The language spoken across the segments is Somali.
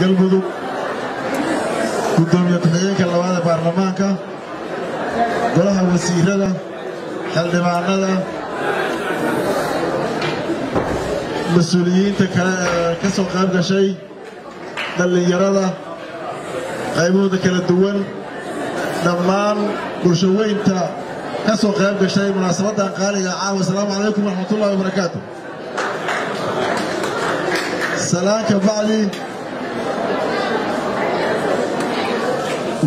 galmudug gudoomiye ku-xigeenka ee baarlamaanka. Golaha wasiirada xildhibaanada. Mas'uuliyiinta kale ee ka soo qayb gashay dhallinyarada qaybahooda kala duwan dhammaan bulshaweynta ka soo qayb gashay munaasabaddan qaaliga caawa asalaamu calaykum waraxmatullahi wabarakaatu salaanka bacdi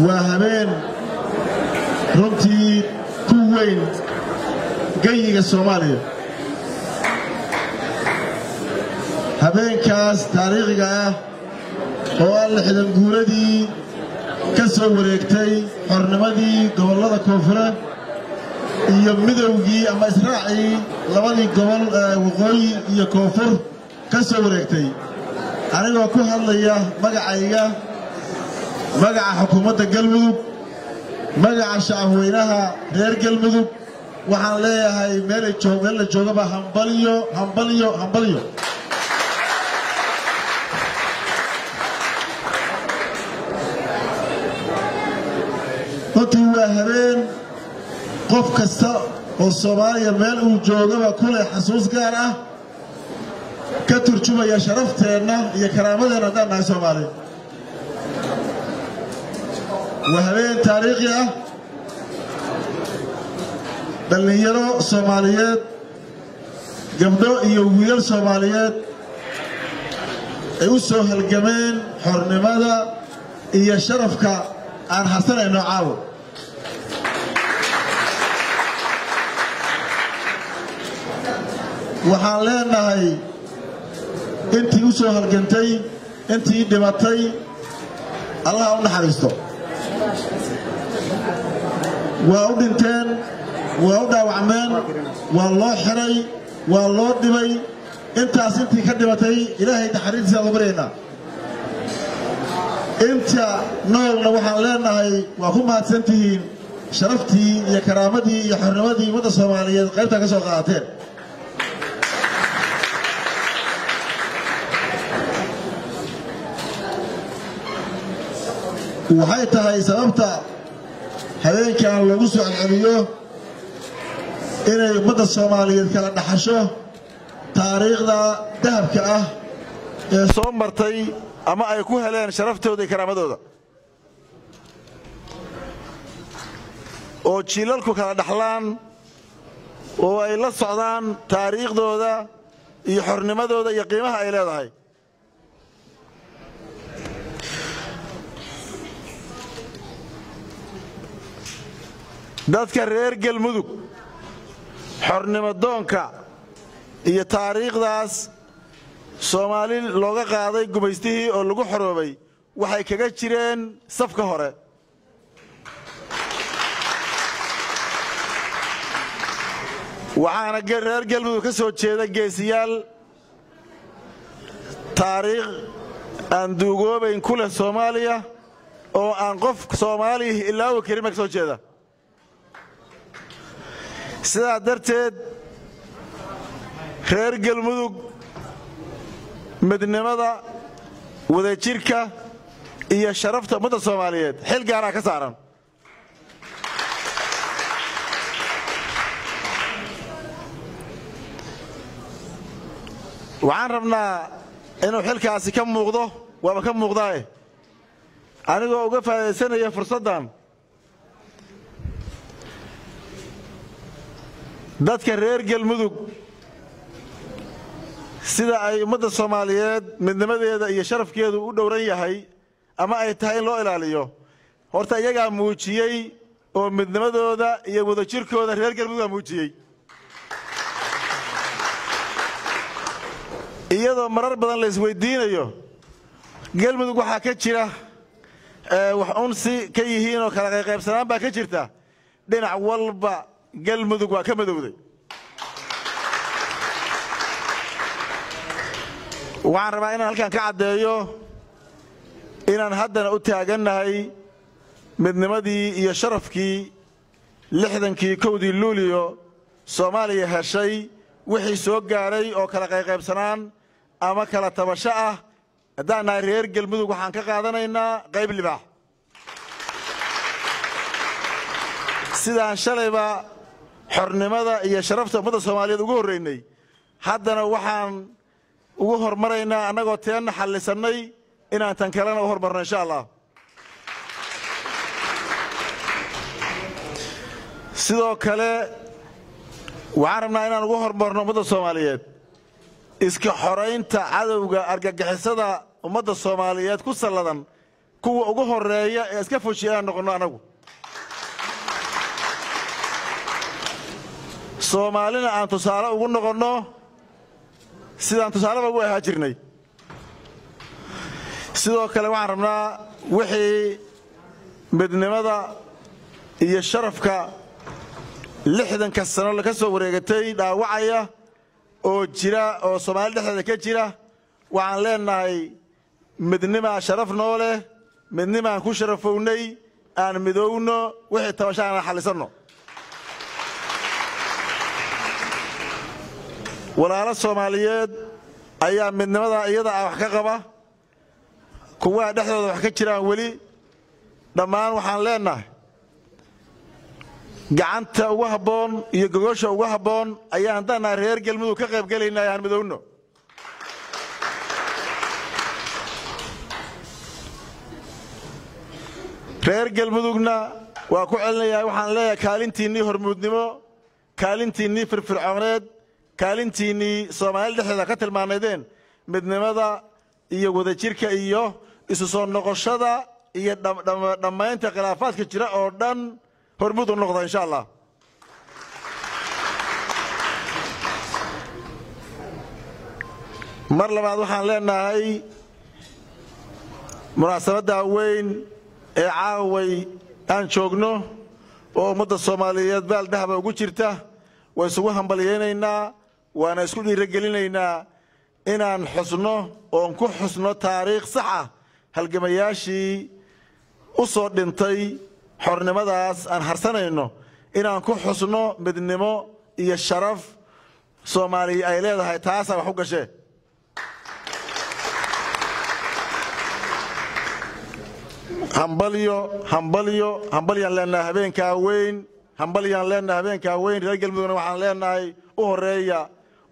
waa habeen runtii ku weyn geyiga soomaaliya. Habeenkaas taariikhiga ah oo ah lixdan guuradii ka soo wareegtay xornimadii gobollada koonfureed iyo midowgii ama israacii labadii gobol ee waqooyi iyo koonfur ka soo wareegtay. Anigoo ku hadlaya magacayga magaca xukuumadda galmudug magaca shacabweynaha reer galmudug waxaan leeyahay meel la joogaba hambalyo hambalyo hambalyo. Runtii waa habeen qof kasta oo soomaaliya meel uu joogaba ku leh xasuus gaar ah ka turjumaya sharafteenna iyo karaamadeenna haddaan nahay soomaali waa habeen taariikhi ah dhallinyaro soomaaliyeed gabdho iyo wiilal soomaaliyeed ay u soo halgameen xornimada iyo sharafka aan harsanayno caawo. Waxaan leenahay intii u soo halgantay intii dhimatay allah u naxariisto waa u dhinteen waa u dhaawacmeen waa loo xiray waa loo dhibay. Intaas intii ka dhimatay ilaahay naxariistiisa aan u baryaynaa inta noolna waxaan leenahay waa ku mahadsan tihiin sharaftii iyo karaamadii iyo xornimadii ummadda soomaaliyeed qaybtaa ka soo qaadateen waxay tahay sababta habeenkan lagu soo celceliyo inay ummadda soomaaliyeed kala dhaxasho taariikhda dahabka ah ee soo martay ama ay ku heleen sharaftooda iyo karaamadooda. Oo jiilalku kala dhaxlaan oo ay la socdaan taariikhdooda iyo xornimadooda iyo qiimaha ay leedahay dadka reer galmudug xornimadoonka iyo taariikhdaas soomaali looga qaaday gumaystihii oo lagu xoroobay waxay kaga jireen safka hore. Waxaana reer galmudug ka soo jeeda geesiyaal taariikh aan duugoobayn ku leh soomaaliya oo aan qof soomaaliya ilaawi karin ba ka soo jeeda sidaa darteed reer galmudug midnimada wadajirka iyo sharafta ummadda soomaaliyeed. Xil gaaraa ka saaran. Waxaan rabnaa inuu xilkaasi ka muuqdo waaba ka muuqdaaye. Anigoo uga faa'idaysanaya fursaddan dadka reer galmudug sida ay ummadda soomaaliyeed midnimadeeda iyo sharafkeedu u dhowran yahay ama ay tahay in loo ilaaliyo horta iyagaa muujiyey oo midnimadooda iyo wadajirkooda reer galmudugaa muujiyey. Iyadoo marar badan la isweydiinayo galmudug waxaa ka jira wax unsi ka yihiin oo kala qayqaybsanaan baa ka jirta dhinac walba galmudug waa ka madowday waxaan rabaa inaan halkan ka caddeeyo inaan haddana u taagannahay midnimadii iyo sharafkii lixdankii kowdii luuliyo soomaaliya heshay wixii soo gaadhay oo kala qayqaybsanaan ama kala tabasho ah haddaan reer galmudug waxaan ka qaadanaynaa qayb libaax sidaan shalayba xornimada iyo sharafta ummadda soomaaliyeed ugu horraynay haddana waxaan ugu hormaraynaa annagoo teenna xallisannay inaan tan kalena u hormarno insha allah. Sidoo kale waxaan rabnaa inaan ugu hormarno ummadda soomaaliyeed. Iska xoraynta cadowga argagixisada ummadda soomaaliyeed ku salladan kuwa ugu horreeya ee iska fojiya inaan noqonno annagu soomaalina aan tusaale ugu noqonno sidaan tusaaleba ugu ahaa jirnay. Sidoo kale waxaan rabnaa wixii midnimada iyo sharafka lixdanka sano ka soo wareegatay dhaawacaya oo jira oo soomaali dhexdeeda ka jira. Waxaan leennahay midnimaa sharaf noo leh midnimaan ku sharafownay aan midowno wixii tabashaan aan xallisanno walaalo soomaaliyeed ayaa midnimada iyada ah wax ka qaba. Kuwaha dhexdooda wax ka jiraan weli. Dhammaan waxaan leennahay gacanta ugu habboon iyo gogosha ugu habboon ayaan haddaannahay reer galmudug ka qayb gelaynaa aan midowno. Reer galmudugna waa ku celinayaa waxaan leeyahay kaalintiinnii hormuudnimo kaalintiinnii firfircooneed kaalintiinnii soomaali dhexdeeda ka tilmaanaydeen midnimada iyo wadajirka iyo isu soo noqoshada iyo dhammaynta khilaafaadka jira oo dhan hormuud u noqda insha allah. Mar labaad waxaan leenahay munaasabadda weyn ee caaway aan joogno oo ummadda soomaaliyeed baal dahaba ugu jirta waa isugu hambalyaynaynaa waana isku dhiirogelinaynaa inaan xusno oon ku xusno taariikh sax ah. Halgamayaashii u soo dhintay xornimadaas aan harsanayno inaan ku xusno midnimo iyo sharaf. Soomaaliya ay leedahay taasaa wax u gashee hambalyo hambalyo hambalyaan leenahay habeenkaa weyn hambalyaan leenahay habeenkaa weyn reer galmudugna waxaan leenahay u horreeya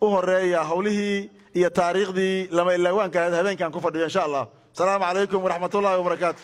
u horreeya howlihii iyo taariikhdii lama ilaawaanka ahayd habeenkaan ku fadhiyo insha allah. Asalaamu calaykum waraxmat wabarakaatu